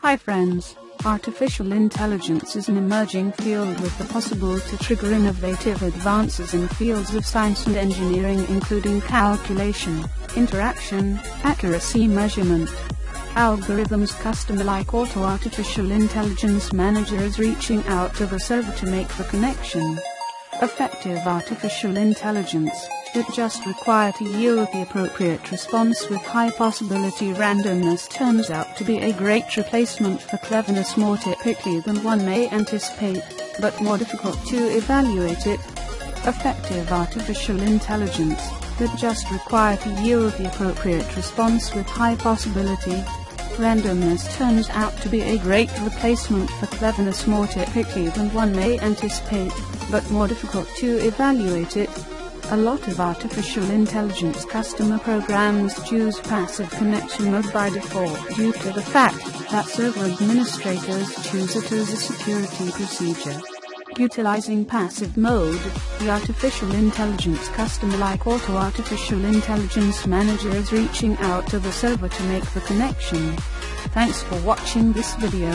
Hi friends. Artificial intelligence is an emerging field with the possible to trigger innovative advances in fields of science and engineering including calculation, interaction, accuracy measurement, algorithms customer like auto artificial intelligence manager is reaching out to the server to make the connection. Effective artificial intelligence it just require to yield the appropriate response with high possibility randomness turns out to be a great replacement for cleverness more typically than one may anticipate, but more difficult to evaluate it. Effective artificial intelligence that just require to yield the appropriate response with high possibility randomness turns out to be a great replacement for cleverness more typically than one may anticipate, but more difficult to evaluate it. A lot of artificial intelligence customer programs choose passive connection mode by default due to the fact that server administrators choose it as a security procedure. Utilizing passive mode, the artificial intelligence customer like Auto Artificial Intelligence Manager is reaching out to the server to make the connection. Thanks for watching this video.